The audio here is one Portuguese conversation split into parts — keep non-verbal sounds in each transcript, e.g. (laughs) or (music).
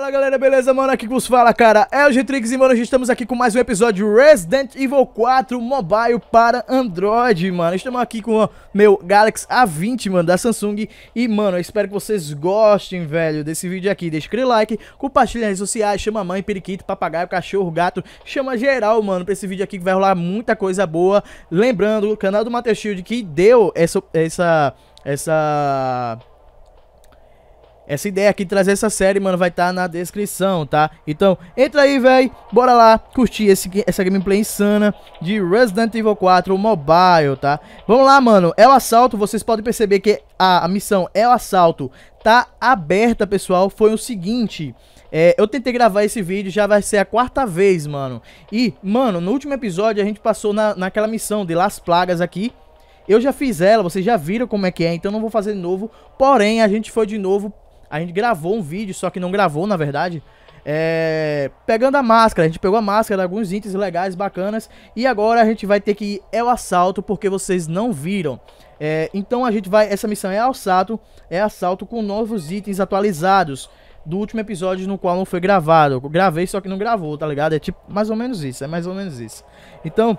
Fala galera, beleza, mano? Aqui que vos fala, cara, é o Getrix e, mano, hoje estamos aqui com mais um episódio de Resident Evil 4 Mobile para Android, mano. Estamos aqui com o meu Galaxy A20, mano, da Samsung. E, mano, eu espero que vocês gostem, velho, desse vídeo aqui. Deixa aquele like, compartilha nas redes sociais, chama a mãe, periquito, papagaio, cachorro, gato, chama geral, mano, pra esse vídeo aqui que vai rolar muita coisa boa. Lembrando, o canal do Matheus Shield que deu essa... essa... essa essa ideia aqui de trazer essa série, mano, vai estar tá na descrição, tá? Então, entra aí, velho. Bora lá curtir esse, essa gameplay insana de Resident Evil 4 Mobile, tá? Vamos lá, mano. É o assalto. Vocês podem perceber que a, a missão é o assalto. Tá aberta, pessoal. Foi o seguinte... É, eu tentei gravar esse vídeo, já vai ser a quarta vez, mano. E, mano, no último episódio a gente passou na, naquela missão de Las Plagas aqui. Eu já fiz ela, vocês já viram como é que é, então não vou fazer de novo. Porém, a gente foi de novo a gente gravou um vídeo, só que não gravou, na verdade. É, pegando a máscara, a gente pegou a máscara, alguns itens legais, bacanas. E agora a gente vai ter que ir é o assalto, porque vocês não viram. É, então a gente vai, essa missão é assalto, é assalto com novos itens atualizados do último episódio no qual não foi gravado. Eu gravei, só que não gravou, tá ligado? É tipo mais ou menos isso, é mais ou menos isso. Então,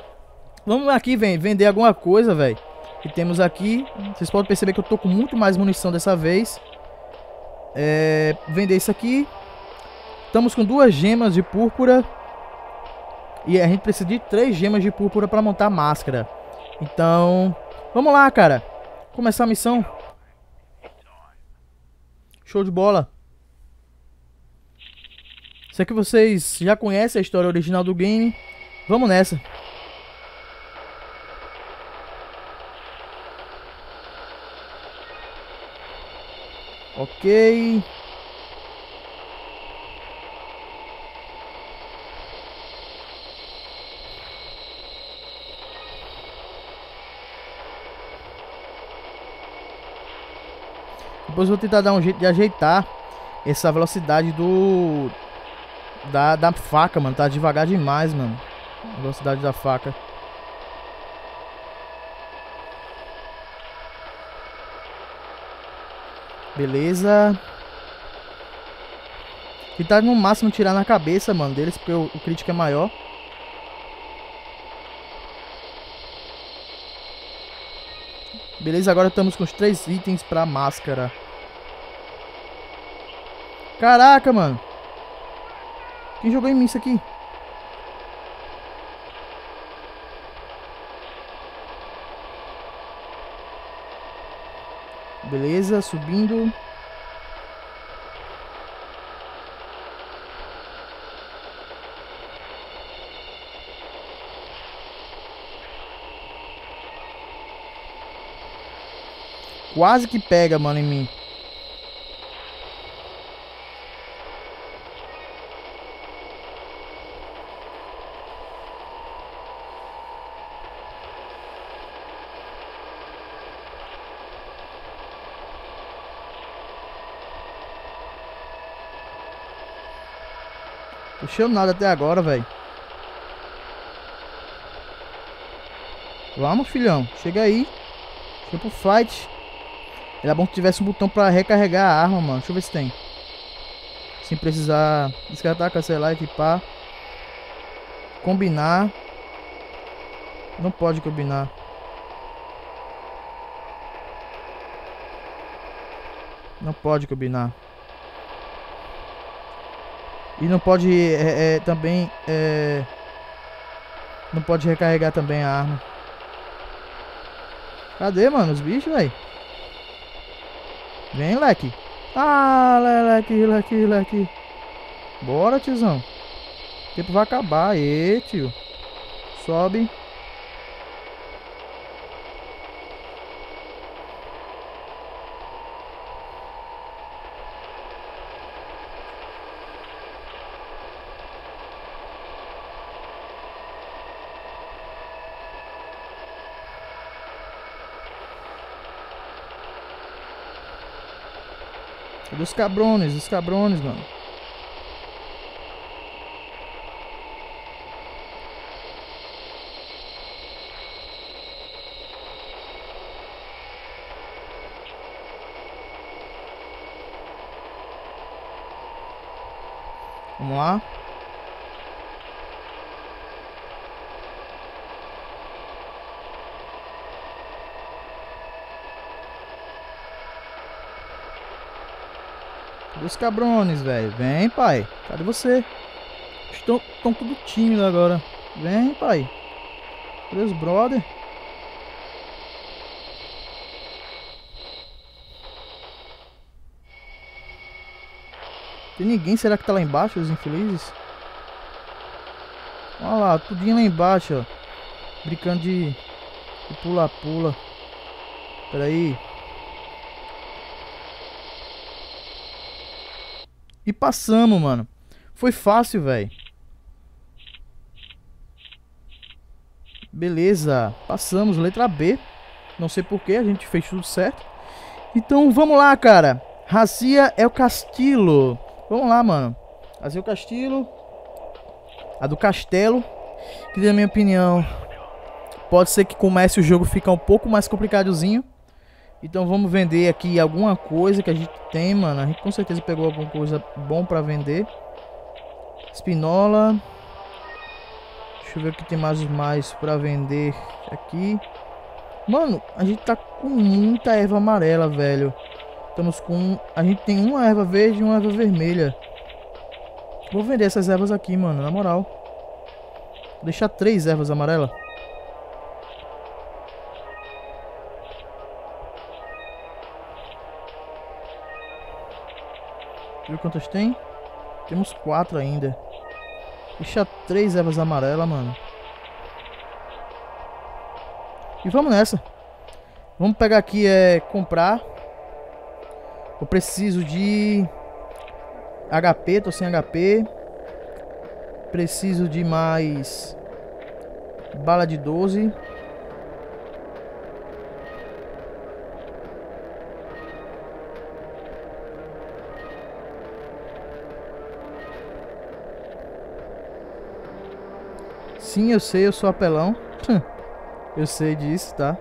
vamos aqui, vem, vender alguma coisa, velho. Que temos aqui. Vocês podem perceber que eu tô com muito mais munição dessa vez. É, vender isso aqui. Estamos com duas gemas de púrpura. E a gente precisa de três gemas de púrpura para montar a máscara. Então, vamos lá, cara. Começar a missão. Show de bola. Isso aqui vocês já conhecem a história original do game. Vamos nessa. Ok. Depois vou tentar dar um jeito de ajeitar essa velocidade do da, da faca, mano. Tá devagar demais, mano. A velocidade da faca. Beleza. Tentar no máximo tirar na cabeça, mano, deles, porque o, o crítico é maior. Beleza, agora estamos com os três itens pra máscara. Caraca, mano. Quem jogou em mim isso aqui? Beleza, subindo. Quase que pega, mano, em mim. Puxou nada até agora, velho. Vamos, filhão. Chega aí. Chega pro fight. Era bom que tivesse um botão pra recarregar a arma, mano. Deixa eu ver se tem. Sem precisar descartar, cancelar, equipar. Combinar. Não pode combinar. Não pode combinar. E não pode é, é, também. É, não pode recarregar também a arma. Cadê, mano? Os bichos, velho? Vem, leque. Ah, leque, leque, leque. Bora, tiozão. O tempo vai acabar. E tio. Sobe. Os cabrones? Os cabrones, mano. Vamos lá. Os cabrones, velho? Vem, pai. Cadê você? Estão, estão tudo tímidos agora. Vem, pai. Cadê os brother? Tem ninguém? Será que tá lá embaixo, os infelizes? Olha lá, tudinho lá embaixo, ó. Brincando de pula-pula. Pera E passamos, mano. Foi fácil, velho. Beleza. Passamos, letra B. Não sei porquê, a gente fez tudo certo. Então, vamos lá, cara. Racia é o Castilo. Vamos lá, mano. Racia é o Castilo. A do Castelo. Que, na minha opinião, pode ser que comece o jogo ficar um pouco mais complicadozinho. Então vamos vender aqui alguma coisa que a gente tem, mano. A gente com certeza pegou alguma coisa bom pra vender. Espinola. Deixa eu ver o que tem mais mais pra vender aqui. Mano, a gente tá com muita erva amarela, velho. Estamos com... A gente tem uma erva verde e uma erva vermelha. Vou vender essas ervas aqui, mano, na moral. Vou deixar três ervas amarelas. Viu quantas tem? Temos quatro ainda. Deixa três ervas amarelas, mano. E vamos nessa. Vamos pegar aqui, é, comprar. Eu preciso de HP, tô sem HP. Preciso de mais bala de 12. Sim, eu sei, eu sou apelão. eu sei disso, tá?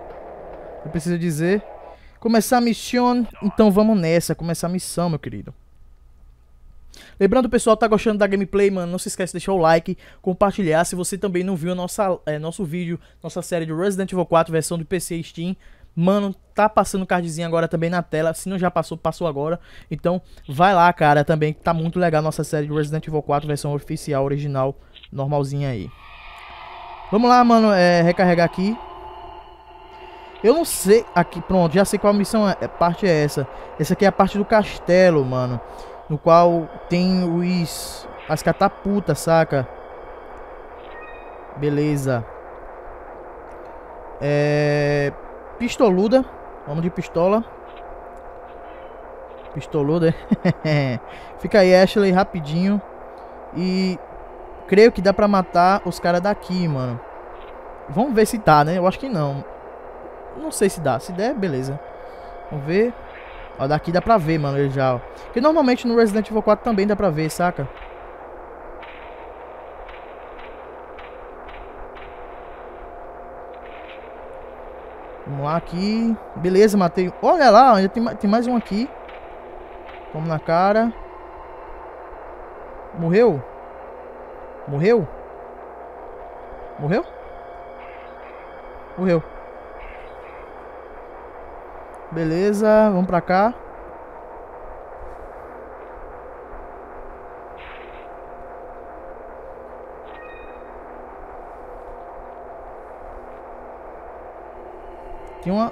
Eu preciso dizer. Começar a missão, então vamos nessa. Começar a missão, meu querido. Lembrando, pessoal, tá gostando da gameplay, mano, não se esquece de deixar o like, compartilhar. Se você também não viu nossa, é, nosso vídeo, nossa série de Resident Evil 4, versão do PC e Steam, mano, tá passando cardzinho agora também na tela. Se não já passou, passou agora. Então, vai lá, cara, também, tá muito legal nossa série de Resident Evil 4, versão oficial, original, normalzinha aí. Vamos lá, mano, é, recarregar aqui. Eu não sei... Aqui, pronto, já sei qual missão é, parte é essa. Essa aqui é a parte do castelo, mano. No qual tem os... As catapultas, saca? Beleza. É... Pistoluda. Vamos de pistola. Pistoluda. (laughs) Fica aí, Ashley, rapidinho. E creio que dá pra matar os caras daqui, mano. Vamos ver se dá, né? Eu acho que não. Não sei se dá. Se der, beleza. Vamos ver. Ó, daqui dá pra ver, mano, ele já, ó. Porque normalmente no Resident Evil 4 também dá pra ver, saca? Vamos lá aqui. Beleza, matei. Olha lá, ainda tem, tem mais um aqui. Vamos na cara. Morreu? Morreu? Morreu? Morreu. Beleza, vamos pra cá. Tem uma...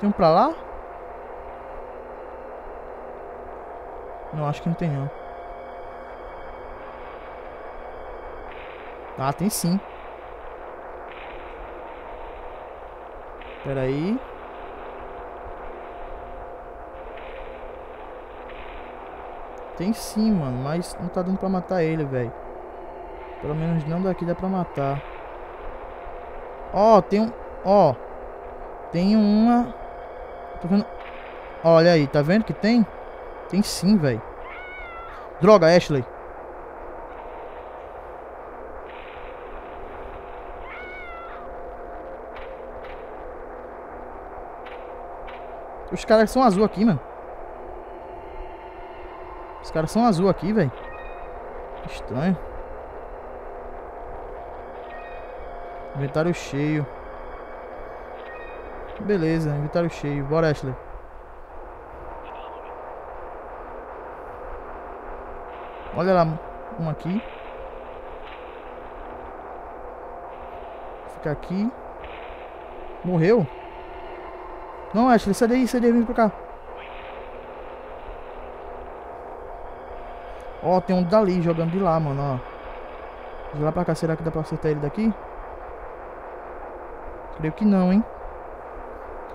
Tem um pra lá? Não, acho que não tem não. Ah, tem sim. Pera aí. Tem sim, mano, mas não tá dando pra matar ele, velho. Pelo menos não daqui dá pra matar. Ó, tem um... Ó. Tem uma... Tô vendo... Olha aí, tá vendo que tem? Tem sim, velho. Droga, Ashley. Os caras são azul aqui, mano. Os caras são azul aqui, velho. Estranho. Inventário cheio. Beleza, inventário cheio. Bora, Ashley. Olha lá, um aqui. Fica aqui. Morreu? Não, Ashley, sai daí, sai daí, vem pra cá. Ó, tem um dali jogando de lá, mano, ó. De lá pra cá, será que dá pra acertar ele daqui? Creio que não, hein?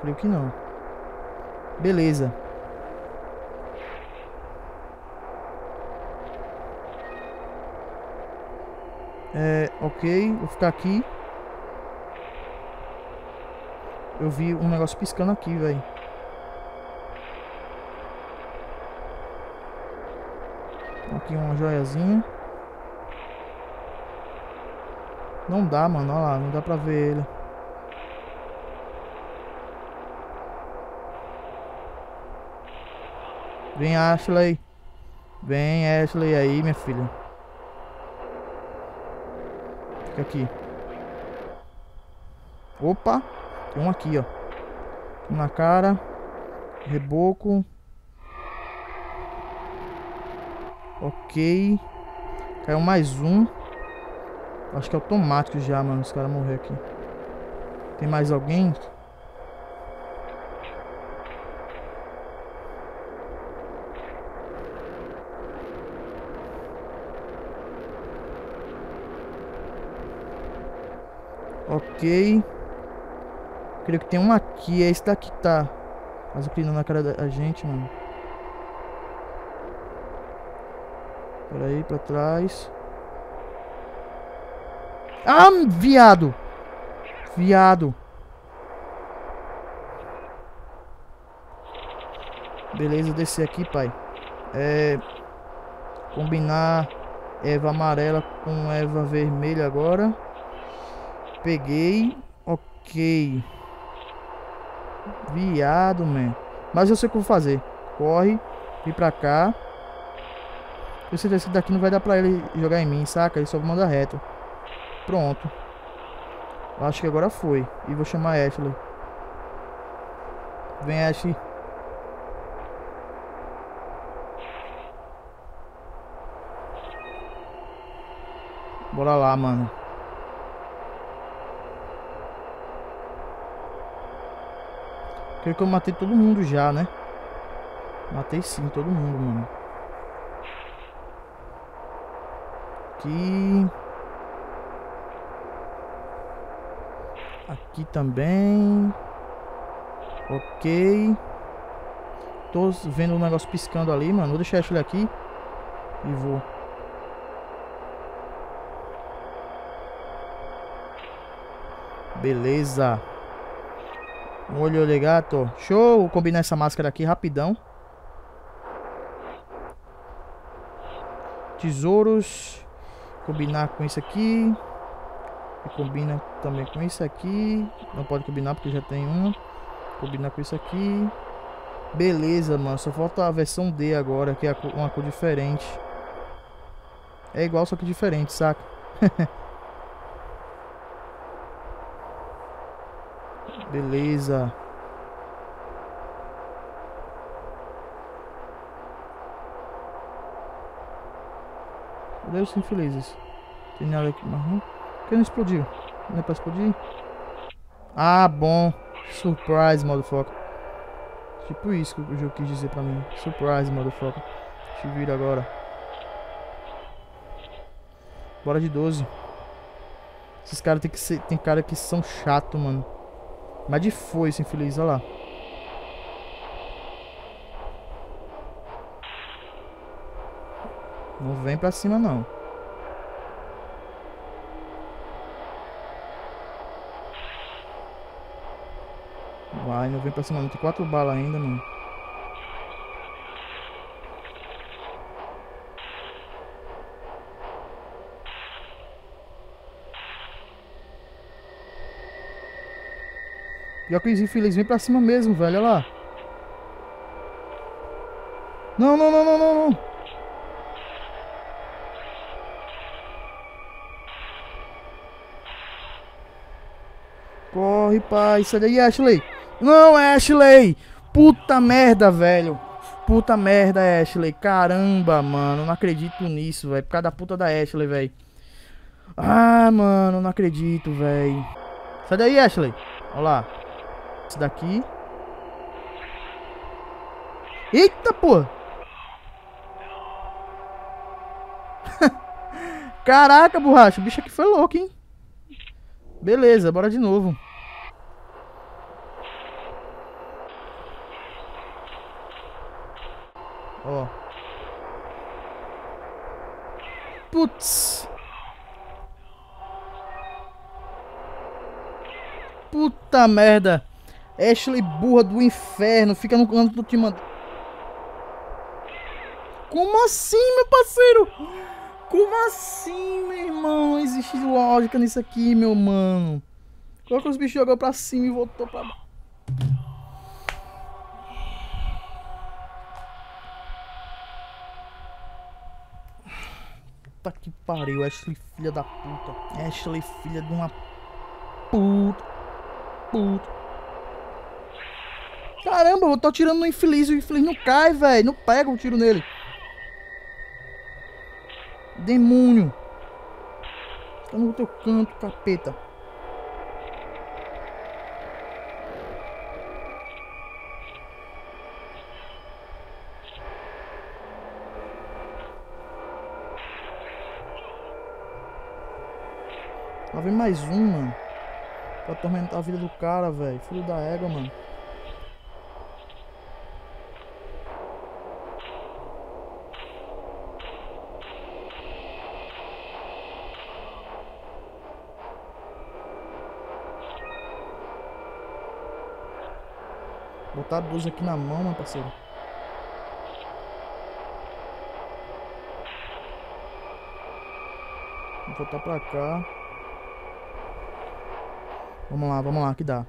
Creio que não. Beleza. É, ok, vou ficar aqui. Eu vi um negócio piscando aqui, velho. Aqui uma joiazinha. Não dá, mano. Olha lá, não dá pra ver ele. Vem, Ashley. Vem, Ashley aí, minha filha. Fica aqui. Opa. Um aqui, ó. Um na cara. Reboco. Ok. Caiu mais um. Acho que é automático já, mano. Os caras morreram aqui. Tem mais alguém? Ok. Creio que tem um aqui. É esse daqui que tá azucrinando na cara da gente, mano. Pera aí, pra trás. Ah, viado! Viado. Beleza, descer aqui, pai. É... Combinar Eva amarela com Eva vermelha agora. Peguei. Ok. Viado, man. Mas eu sei o que eu vou fazer. Corre. Vem pra cá. Eu sei que esse daqui não vai dar pra ele jogar em mim, saca? Ele só manda reto. Pronto. Eu acho que agora foi. E vou chamar a Ashley. Vem, Ashley. Bora lá, mano. Creio que eu matei todo mundo já, né? Matei sim, todo mundo, mano. Aqui. Aqui também. Ok. Tô vendo um negócio piscando ali, mano. Vou deixar ele aqui. E vou. Beleza. Um olho de. Show. Combinar essa máscara aqui rapidão. Tesouros. Combinar com isso aqui. E combina também com isso aqui. Não pode combinar porque já tem uma. Combinar com isso aqui. Beleza, mano. Só falta a versão D agora, que é uma cor diferente. É igual, só que diferente, saca? (laughs) Beleza. Cadê os infelizes? Tem nada aqui marrom? Por que não explodiu? Não é pra explodir? Ah, bom. Surprise, motherfucker. Tipo isso que o jogo quis dizer pra mim. Surprise, motherfucker. Te vira agora. Bora de 12. Esses caras tem que ser. Tem cara que são chato, mano. Mas de foice, infeliz, olha lá. Não vem pra cima, não. Vai, não vem pra cima, não. Tem quatro balas ainda, mano. Pior que os infelizes vêm pra cima mesmo, velho. Olha lá. Não, não, não, não, não, não. Corre, pai. Sai daí, Ashley. Não, Ashley. Puta merda, velho. Puta merda, Ashley. Caramba, mano. Não acredito nisso, velho. Por causa da puta da Ashley, velho. Ah, mano. Não acredito, velho. Sai daí, Ashley. Olha lá. Daqui. Eita, porra. (laughs) Caraca, borracha. O bicho aqui foi louco, hein? Beleza, bora de novo. Ó. Putz. Puta merda. Ashley burra do inferno. Fica no canto do time. Como assim, meu parceiro? Como assim, meu irmão? Existe lógica nisso aqui, meu mano. Coloca os bichos jogou pra cima e voltou pra baixo. Puta que pariu, Ashley, filha da puta. Ashley, filha de uma puta. Puta. Caramba, eu tô tirando no infeliz o infeliz não cai, velho. Não pega o um tiro nele. Demônio. Tá no teu canto, capeta. Lá vem mais um, mano. Pra atormentar a vida do cara, velho. Filho da égua, mano. Botar a 12 aqui na mão, meu parceiro. Vou voltar pra cá. Vamos lá, vamos lá, que dá.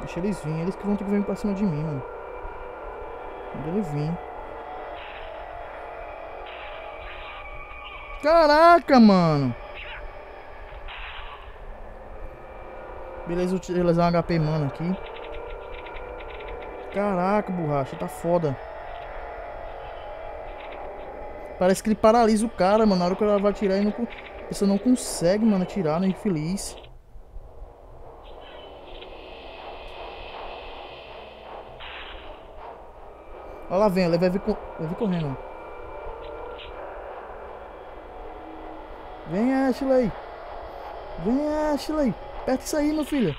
Deixa eles virem, eles que vão ter que vir pra cima de mim, mano. Quando ele vir. Caraca, mano. Beleza, utilizar um HP mano aqui. Caraca, borracha, tá foda. Parece que ele paralisa o cara, mano. Na hora que ela vai atirar, não, a pessoa não consegue, mano, atirar, né? Infeliz. Olha lá, vem, ele vai vir, vai vir correndo, ó. Vem, Ashley. Vem, Ashley. Aperta isso aí, meu filho.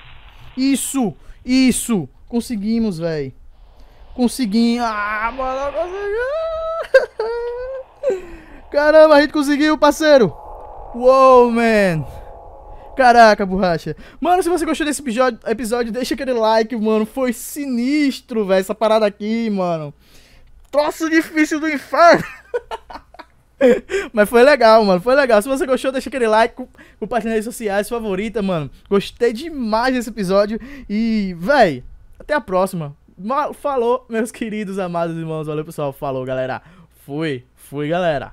Isso, isso. Conseguimos, velho. Conseguimos. Ah, mano, conseguimos. (laughs) Caramba, a gente conseguiu, parceiro. Uou, man. Caraca, borracha. Mano, se você gostou desse episódio, deixa aquele like, mano. Foi sinistro, velho, essa parada aqui, mano. Troço difícil do inferno. (laughs) Mas foi legal, mano. Foi legal. Se você gostou, deixa aquele like, compartilha nas redes sociais, favorita, mano. Gostei demais desse episódio. E, véi, até a próxima. Falou, meus queridos amados irmãos. Valeu, pessoal. Falou, galera. Fui. Fui, galera.